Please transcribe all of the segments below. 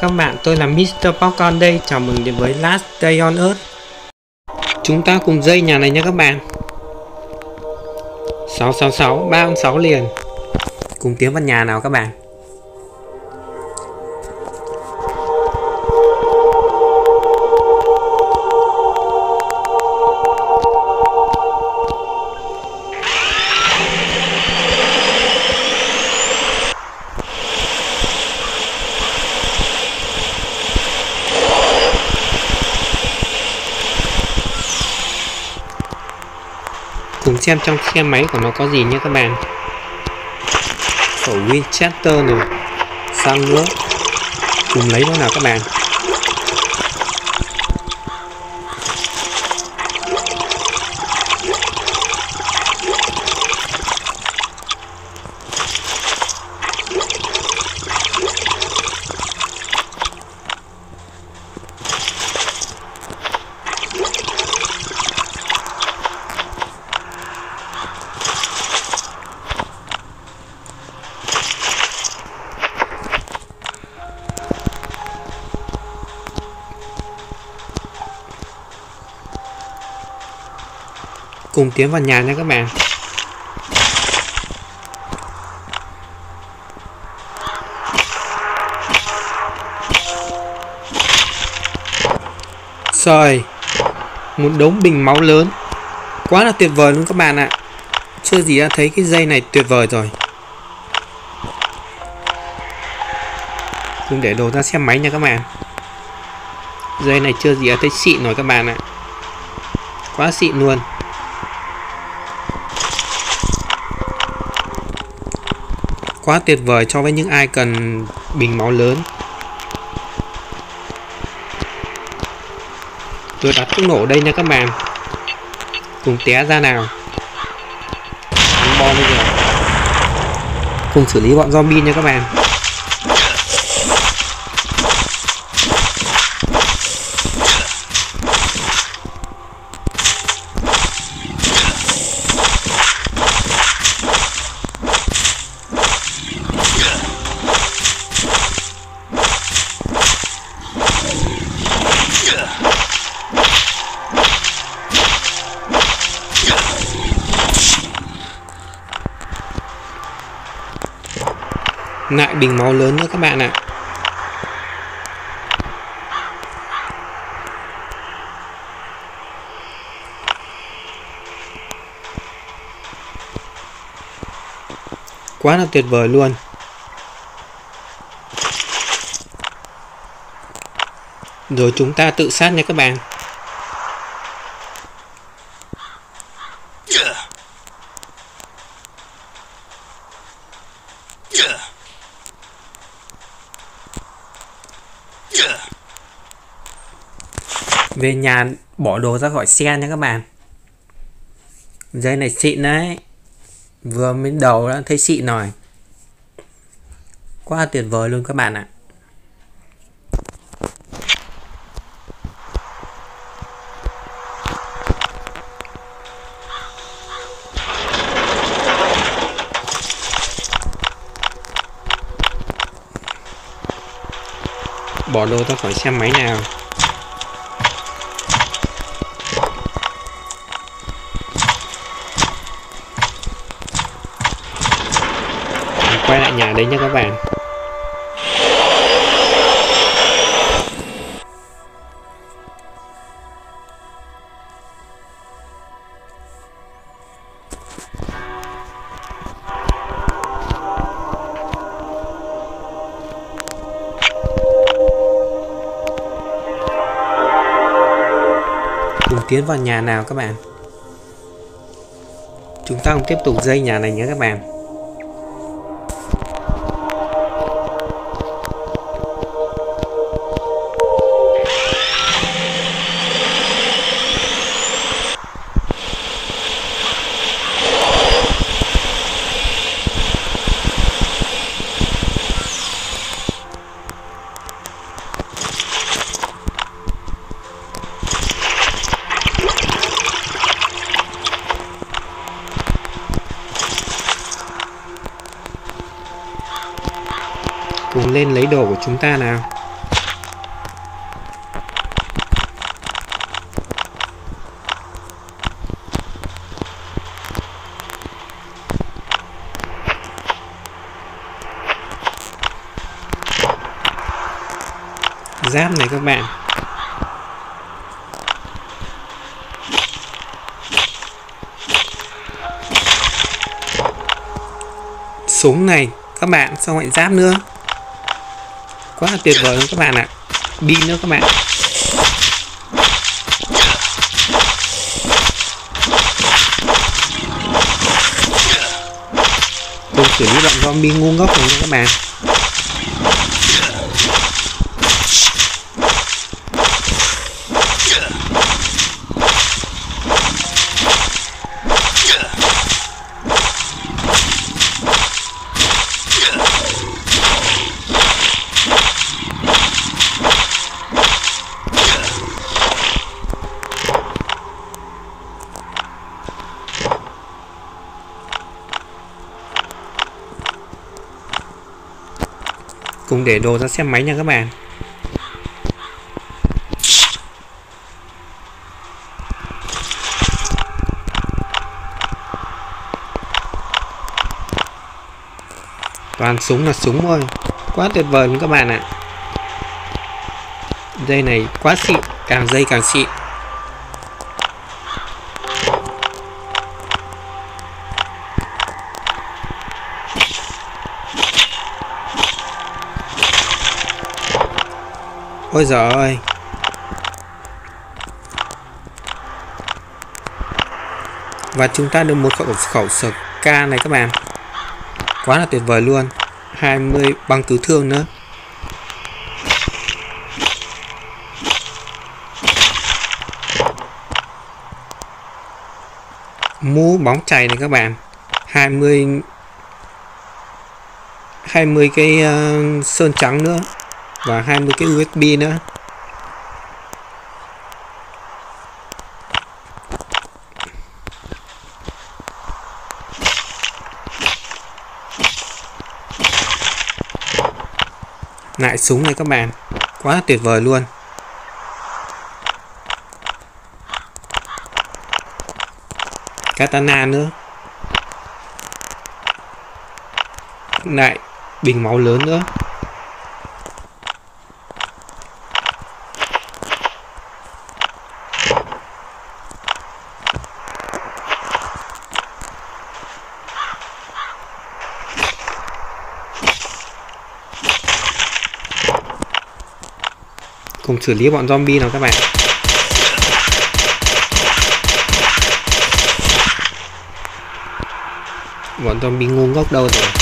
các bạn, tôi là Mr. Popcorn đây, chào mừng đến với Last Day on Earth. Chúng ta cùng dây nhà này nhé các bạn. 666, 306 liền. Cùng tiếng vào nhà nào các bạn? Xem trong xe máy của nó có gì nhé các bạn. Khẩu Winchester này xăng nữa cùng lấy nó nào các bạn? Cùng tiến vào nhà nha các bạn. Rồi Một đống bình máu lớn. Quá là tuyệt vời luôn các bạn ạ. Chưa gì đã thấy cái dây này tuyệt vời rồi. Cùng để đồ ra xem máy nha các bạn. Dây này chưa gì đã thấy xịn rồi các bạn ạ. Quá xịn luôn. Quá tuyệt vời cho với những ai cần bình máu lớn. Tôi đặt thuốc nổ đây nha các bạn. Cùng té ra nào. Bom bây giờ. Cùng xử lý bọn zombie nha các bạn. Lại bình máu lớn nữa các bạn ạ. Quá là tuyệt vời luôn. Rồi chúng ta tự sát nha các bạn. Về nhà bỏ đồ ra khỏi xe nha các bạn. Dây này xịn đấy. Vừa mới đầu đã thấy xịn rồi. Quá tuyệt vời luôn các bạn ạ. Bỏ đồ ra khỏi xe máy nào. Đi đấy nha các bạn. Cùng tiến vào nhà nào các bạn? Chúng ta cùng tiếp tục dây nhà này nhé các bạn. cùng lên lấy đồ của chúng ta nào. Giáp này các bạn. Súng này, các bạn xong lại giáp nữa? Quá là tuyệt vời luôn các bạn ạ. Đi pin nữa các bạn. Tôi xử lý bọn zombie ngu ngốc này nha các bạn. Cùng để đồ ra xe máy nha các bạn. Toàn súng là súng thôi. Quá tuyệt vời luôn các bạn ạ. Dây này quá xịn, càng dây càng xịn. Ôi giời ơi. Và chúng ta được một khẩu, khẩu sở ca này các bạn. Quá là tuyệt vời luôn. 20 băng cứu thương nữa. Mũ bóng chày này các bạn. 20 20 cái uh, sơn trắng nữa và 20 cái USB nữa. Lại súng này các bạn. Quá tuyệt vời luôn. Katana nữa. Lại bình máu lớn nữa. Cùng xử lý bọn zombie nào các bạn. Bọn zombie ngu ngốc đâu rồi.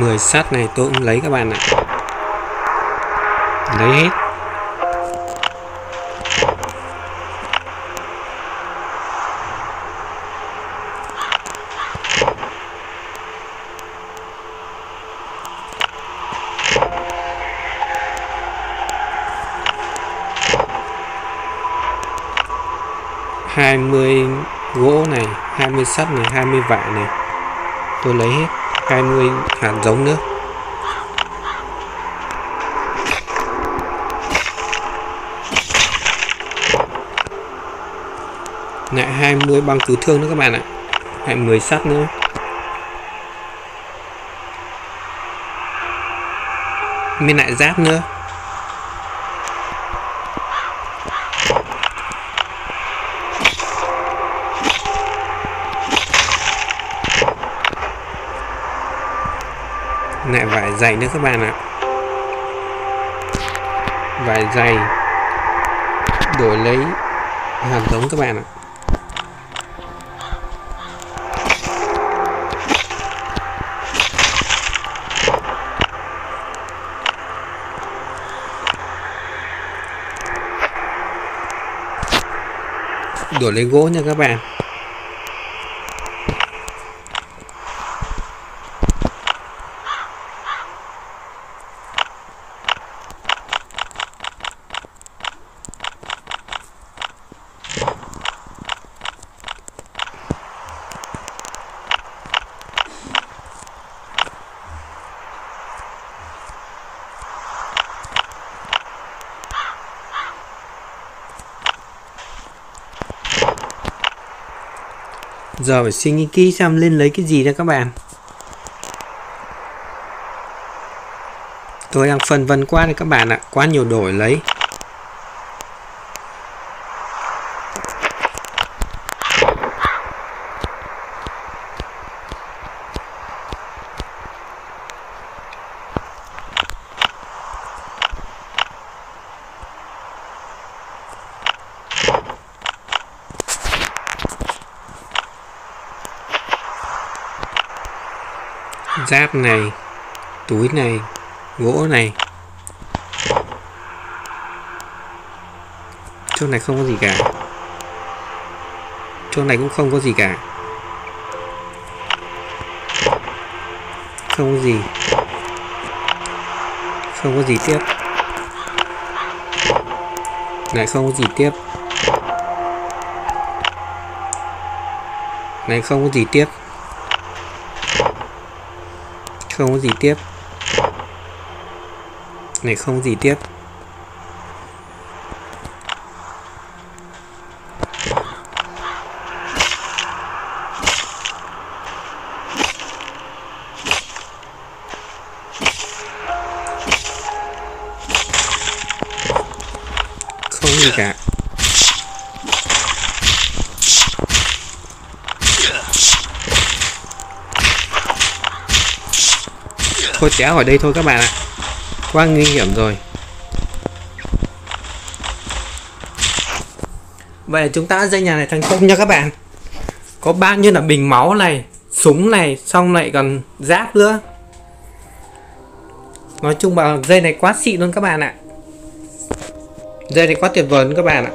Mười sắt này tôi cũng lấy các bạn ạ. Lấy hết. Hai mươi gỗ này, hai mươi sắt này, hai mươi vải này. Tôi lấy hết. 20 hạt giống nữa. Lại 20 băng cứu thương nữa các bạn ạ. Lại 10 sắt nữa. Mình lại giáp nữa. dày nữa các bạn ạ. Vải dày. Đổi lấy hạt giống các bạn ạ. Đổi lấy gỗ nha các bạn. Giờ phải suy nghĩ kỹ xem lên lấy cái gì ra các bạn. Tôi đang phân vân quá này các bạn ạ, Quá nhiều đổi lấy. Giáp này, túi này, gỗ này. Chỗ này không có gì cả. Chỗ này cũng không có gì cả. Không có gì. Không có gì tiếp. Lại không có gì tiếp. Này không có gì tiếp không có gì tiếp. Này không có gì tiếp. Không gì cả. Thôi, té ở đây thôi các bạn ạ. Quá nguy hiểm rồi. Vậy là chúng ta dây nhà này thành công nha các bạn. Có bao nhiêu là bình máu này, súng này, xong lại còn giáp nữa. Nói chung là dây này quá xịn luôn các bạn ạ. Dây này quá tuyệt vời luôn các bạn ạ.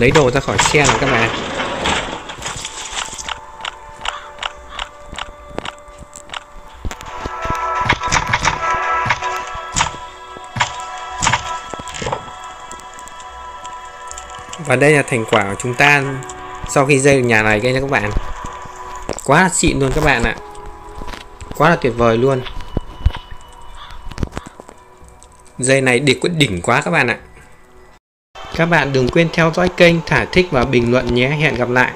Lấy đồ ra khỏi xe rồi các bạn. Và đây là thành quả của chúng ta sau khi dây được nhà này nha các bạn. Quá là xịn luôn các bạn ạ. Quá là tuyệt vời luôn. Dây này địch quyết đỉnh quá các bạn ạ các bạn đừng quên theo dõi kênh, thả thích và bình luận nhé. Hẹn gặp lại.